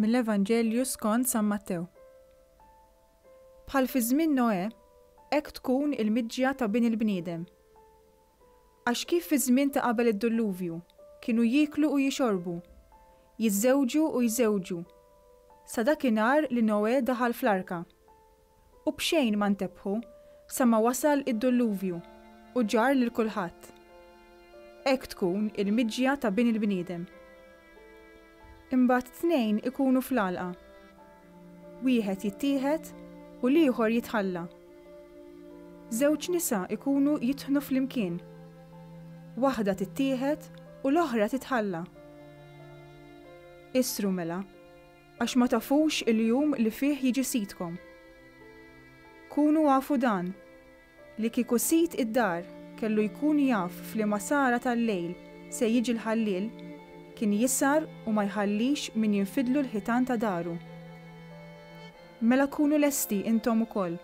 Mill-Evanġelju skont San Mattew. Bħal fi żmien Noè, hekk tkun il-miġja ta' Bin il-bniedem. Għax kif fiż-żmien ta' qabel id-dulluvju, kienu jieklu u jixorbu, jiżżewġu u jżewġu, sa dakinhar li Noè daħal fl-arka. u b'xejn ma ntebħu sa ma wasal id-Dulluvju u ġarr lil kulħadd. Hekk tkun il-miġja ta' Bin il-Bniedem. Imbagħad tnejn ikunu fl-għalqa. Wieħed jittieħed u l-ieħor jitħalla. Żewġ nisa jkunu jitħnu flimkien. Waħda tittieħed u l-oħra titħalla. Issru mela. Għax ma tafux il-jum li fih jiġi sidkom. Kunu afu dan, li kieku sid id-dar kellu jkun jaf f'liema sara tal-lejl se jiġi l-ħalliel, kien jisgħar u ma jħallix min jinfidlu l-ħitan ta' daru. Mela kunu lesti intom ukoll.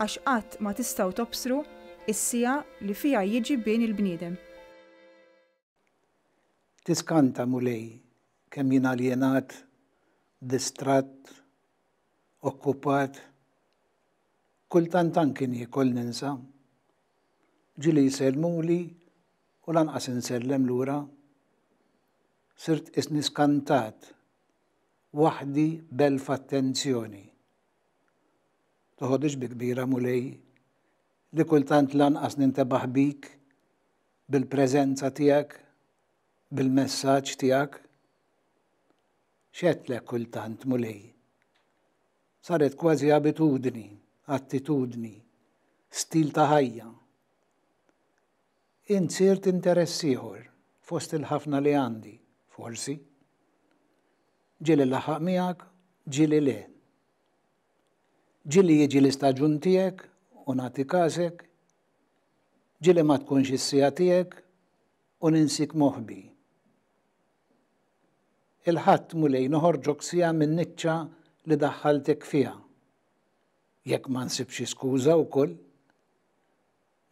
Għax qatt ma tistgħu tobsru s-siegħa li fiha jiġi Bin il-bniedem. Tiskanta, Mulej, kemm jien aljenat, distratt, okkupat. Kultant anki niekol ninsa. Ġieli jsellmuli u lanqas insellem lura. Sirt qisni skantat, waħdi b'elf attenzjoni. Toħodhiex bi kbira, Mulej, li kultant lanqas nintebaħ bik bil-preżenza tiegħek, bil-messaġġ tiegħek. X'għedtlek kultant, Mulej? Saret kważi abitudni, attitudni, stil ta' ħajja. Int sirt interess ieħor fost il-ħafna li għandi, forsi. Ġili laħaq miegħek, ġili le. Ġili jiġi l-istaġun tiegħek u nagħti każek, Ġieli ma tkunx is-siegħa tiegħek u ninsik moħbi. Il-Ħadd, Mulej, noħorġok siegħa min-niċċa li daħħaltek fiha. Jekk ma nsibx skuża wkoll,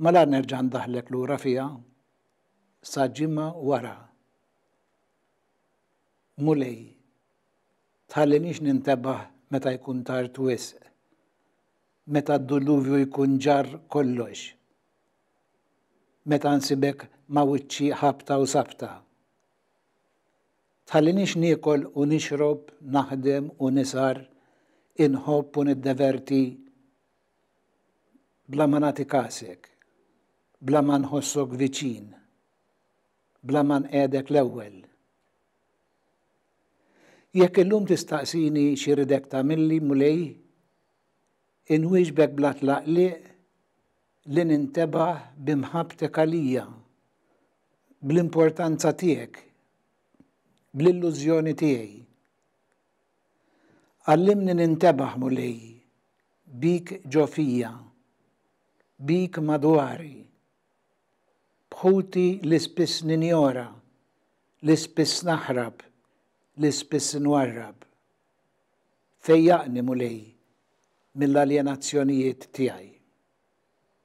malar nerġa' ndaħħlek lura fiha sa ġimgħa wara. Mulej, tħallinix nintebaħ meta jkun tard wisq. meta d-duluvju jkun ġarr kollox, meta nsibek ma' wiċċi ħabta u sabta. Tħalliniex niekol u nixrob, naħdem u nisar, inħobb u niddeverti bla ma nagħti kasek, bla ma nħossok viċin, bla ma nqegħdek l-ewwel. Jekk illum tistaqsini x'iridek tagħmilli, Mulej, Inwieġbek bla tlaqliq li nintebaħ bi mħabbtek għalija, bl-importanza tiegħek, bl-illużjoni tiegħi. Għallimni nintebaħ, Mulej, bik ġo fija, bik madwari, b'ħuti li spiss ninjora, li spiss naħrab, li spiss inwarrab. Fejjaqni, Mulej, mill-aljenazzjonijiet tiegħi.